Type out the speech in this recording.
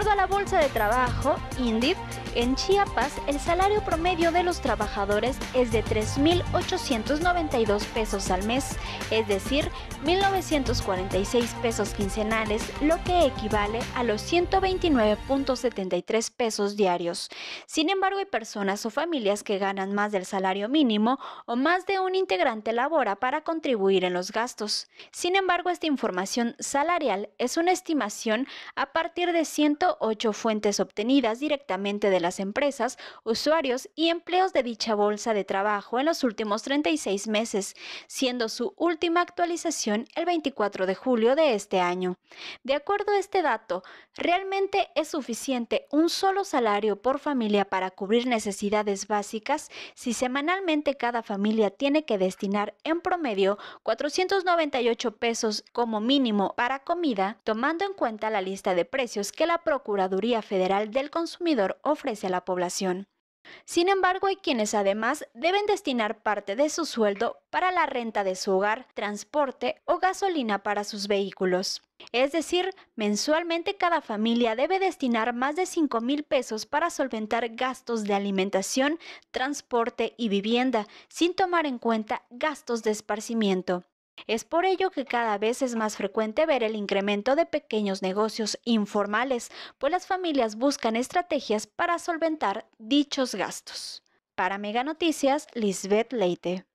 acuerdo a la Bolsa de Trabajo, INDIP, en Chiapas el salario promedio de los trabajadores es de 3.892 pesos al mes, es decir, 1.946 pesos quincenales, lo que equivale a los 129.73 pesos diarios. Sin embargo, hay personas o familias que ganan más del salario mínimo o más de un integrante labora para contribuir en los gastos. Sin embargo, esta información salarial es una estimación a partir de 108 fuentes obtenidas directamente de las empresas, usuarios y empleos de dicha bolsa de trabajo en los últimos 36 meses, siendo su última actualización el 24 de julio de este año. De acuerdo a este dato, ¿realmente es suficiente un solo salario por familia para cubrir necesidades básicas si semanalmente cada familia tiene que destinar en promedio 498 pesos como mínimo para comida, tomando en cuenta la lista de precios que la Procuraduría Federal del Consumidor ofrece a la población. Sin embargo, hay quienes además deben destinar parte de su sueldo para la renta de su hogar, transporte o gasolina para sus vehículos. Es decir, mensualmente cada familia debe destinar más de 5 mil pesos para solventar gastos de alimentación, transporte y vivienda, sin tomar en cuenta gastos de esparcimiento. Es por ello que cada vez es más frecuente ver el incremento de pequeños negocios informales, pues las familias buscan estrategias para solventar dichos gastos. Para Mega Noticias, Lisbeth Leite.